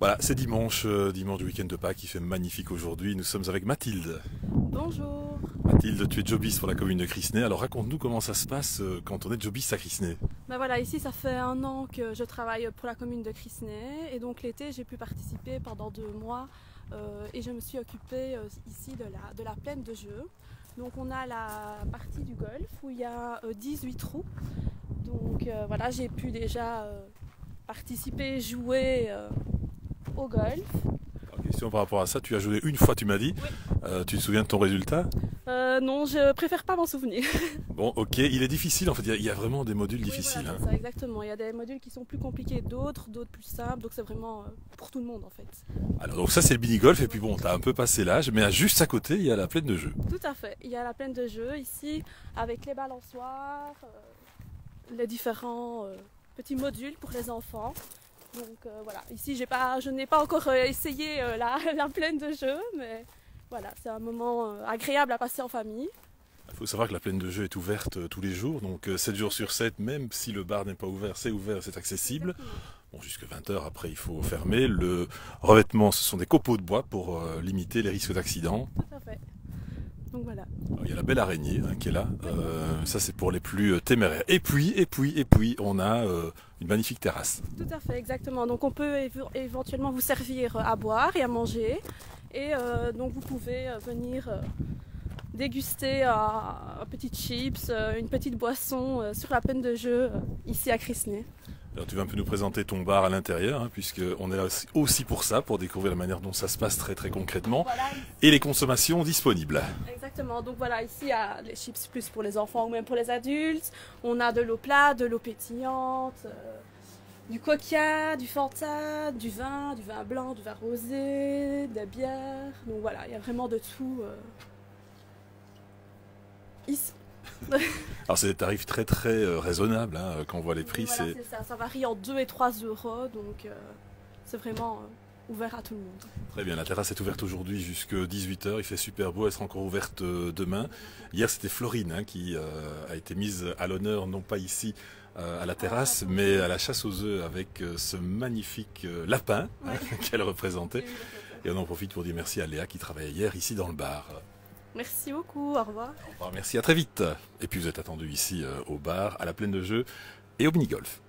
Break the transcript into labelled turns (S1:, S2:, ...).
S1: Voilà, c'est dimanche, euh, dimanche du week-end de Pâques, il fait magnifique aujourd'hui. Nous sommes avec Mathilde.
S2: Bonjour.
S1: Mathilde, tu es jobiste pour la commune de Crisnay. Alors raconte-nous comment ça se passe euh, quand on est jobiste à Crisnay.
S2: Ben voilà, ici ça fait un an que je travaille pour la commune de Crisnay et donc l'été j'ai pu participer pendant deux mois euh, et je me suis occupée euh, ici de la, de la plaine de jeu. Donc on a la partie du golf où il y a euh, 18 trous. Donc voilà, j'ai pu déjà participer, jouer au golf.
S1: Alors, question par rapport à ça, tu as joué une fois, tu m'as dit.
S2: Oui.
S1: Euh, tu te souviens de ton résultat?
S2: Euh, non, je préfère pas m'en souvenir.
S1: Bon, ok, il est difficile en fait, il y a- il y, a vraiment des modules
S2: Oui,
S1: difficiles.
S2: voilà,
S1: hein.
S2: ça, exactement. Il y a des modules qui sont plus compliqués d'autres, d'autres plus simples. Donc c'est vraiment euh, pour tout le monde en fait.
S1: Alors donc ça c'est le mini-golf et puis bon, t'as un peu passé l'âge, mais juste à côté, il y a la plaine de jeu.
S2: Tout à fait. Il y a la plaine de jeu ici avec les balançoires, euh, les différents petits modules pour les enfants. Donc euh, voilà, ici j'ai pas, je n'ai pas encore euh, essayé euh, la, la plaine de jeu, mais voilà, c'est un moment agréable à passer en famille.
S1: Il faut savoir que la plaine de jeu est ouverte tous les jours, donc euh, 7 jours sur 7, même si le bar n'est pas ouvert, c'est ouvert, c'est accessible. Bon, jusque 20h, après il faut fermer. Le revêtement, ce sont des copeaux de bois pour limiter les risques d'accident.
S2: Donc voilà.
S1: Alors, Il y a la belle araignée hein, qui est là, Euh, ça c'est pour les plus euh, téméraires. Et puis, et puis, et puis, on a euh, une magnifique terrasse.
S2: Tout à fait, exactement. Donc on peut éve- éventuellement vous servir à boire et à manger. Et euh, donc vous pouvez venir déguster un, un petit chips, une petite boisson sur la plaine de jeu ici à Crisnay.
S1: Alors tu vas un peu nous présenter ton bar à l'intérieur, hein, puisque on est là aussi- pour ça, pour découvrir la manière dont ça se passe très très concrètement,
S2: Voilà,
S1: et les consommations disponibles.
S2: exactement. Donc voilà, ici il y a les chips plus pour les enfants ou même pour les adultes. On a de l'eau plate, de l'eau pétillante, euh, du coca, du fanta, du vin, du vin blanc, du vin rosé, des bières. Donc voilà, il y a vraiment de tout. euh, Ici.
S1: Alors c'est des tarifs très très euh, raisonnables, hein, quand on voit les prix,
S2: Voilà, c'est... ça. Ça varie entre 2 et 3 euros, donc euh, c'est vraiment euh, ouvert à tout le monde.
S1: Très bien, la terrasse est ouverte aujourd'hui jusqu'à 18h, il fait super beau, elle sera encore ouverte euh, demain. Hier c'était Florine hein, qui euh, a été mise à l'honneur, non pas ici euh, à la terrasse, mais à la chasse aux œufs avec euh, ce magnifique euh, lapin hein, qu'elle représentait. Et on en profite pour dire merci à Léa qui travaillait hier ici dans le bar.
S2: Merci beaucoup, au revoir.
S1: Au revoir, merci, à très vite. Et puis vous êtes attendu ici euh, au bar, à la plaine de jeu et au mini-golf.